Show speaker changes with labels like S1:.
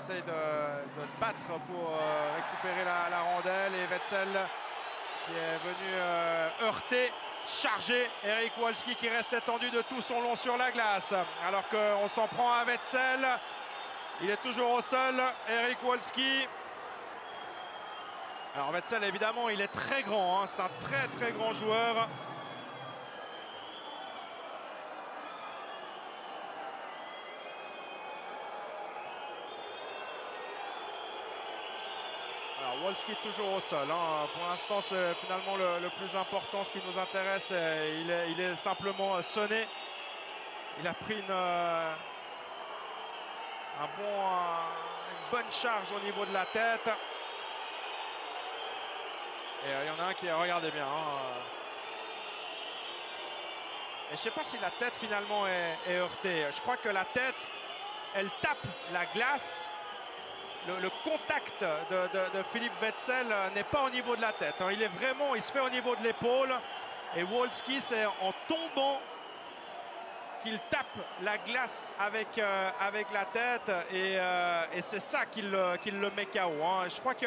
S1: essaye de, se battre pour euh, récupérer la, rondelle. Et Wetzel qui est venu euh, heurter, charger Eric Wolski qui reste étendu de tout son long sur la glace. Alors qu'on s'en prend à Wetzel. Il est toujours au sol, Eric Wolski. Alors Wetzel, évidemment, il est très grand. Hein. C'est un très, très grand joueur. Wolski toujours au sol. Hein. Pour l'instant, c'est finalement le, plus important. Ce qui nous intéresse, il est, il est simplement sonné. Il a pris une, euh, une bonne charge au niveau de la tête. Et euh, il y en a un qui, regardez bien. Hein. Et je ne sais pas si la tête finalement est heurtée. Je crois que la tête, elle tape la glace le, contact de, Philippe Wetzel euh, n'est pas au niveau de la tête. Hein. Il est vraiment, il se fait au niveau de l'épaule. Et Wolski, c'est en tombant qu'il tape la glace avec, euh, avec la tête. Et, euh, c'est ça qui le, le met KO. Hein. Je crois que